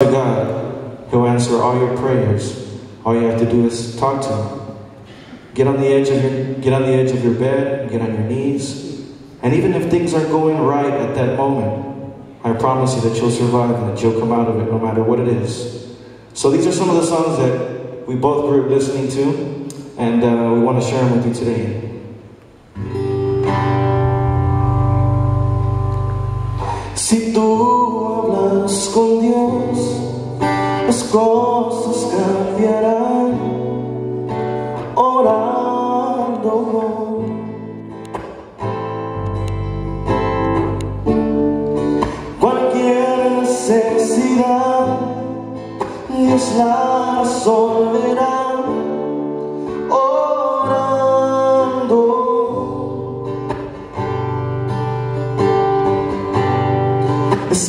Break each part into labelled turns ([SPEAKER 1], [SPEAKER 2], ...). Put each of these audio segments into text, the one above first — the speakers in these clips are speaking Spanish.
[SPEAKER 1] God, He'll answer all your prayers. All you have to do is talk to Him. Get on the edge of your get on the edge of your bed, get on your knees, and even if things aren't going right at that moment, I promise you that you'll survive and that you'll come out of it no matter what it is. So these are some of the songs that we both grew up listening to, and uh, we want to share them with you today.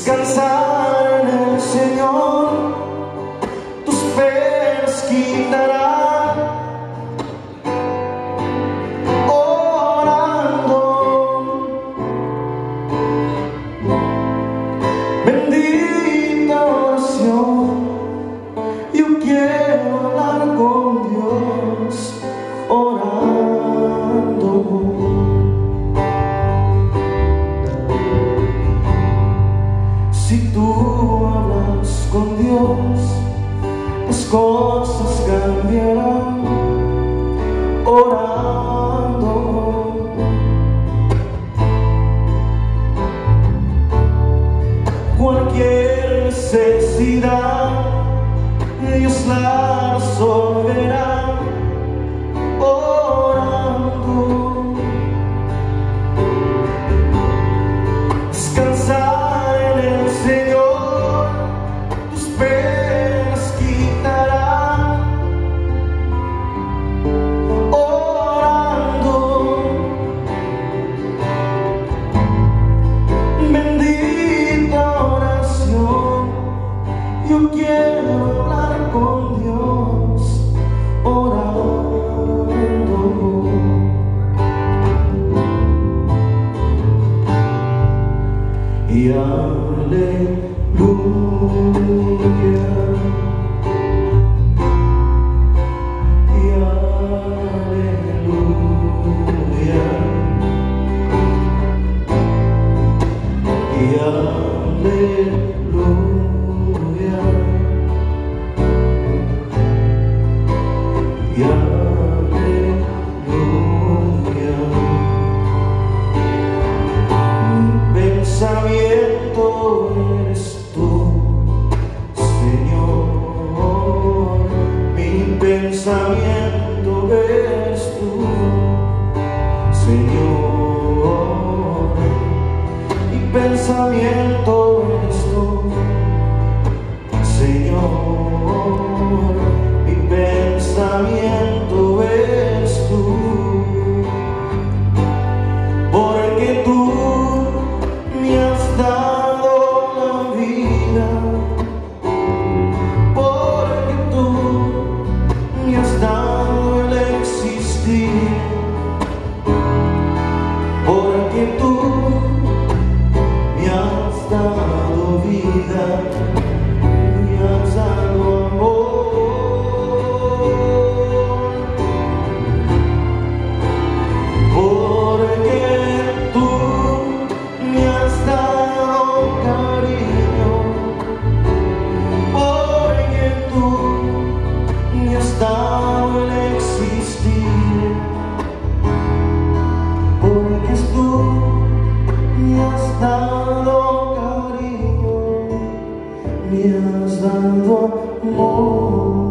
[SPEAKER 1] Descansar en el Señor, tus penas quitará. Orando, bendita oración. Las cosas cambiarán orando. Cualquier necesidad, Dios la Señor. Mi pensamiento eres tú, Señor. Mi pensamiento eres tú, Señor. Mi pensamiento eres tú. Vida, vidas dando amor.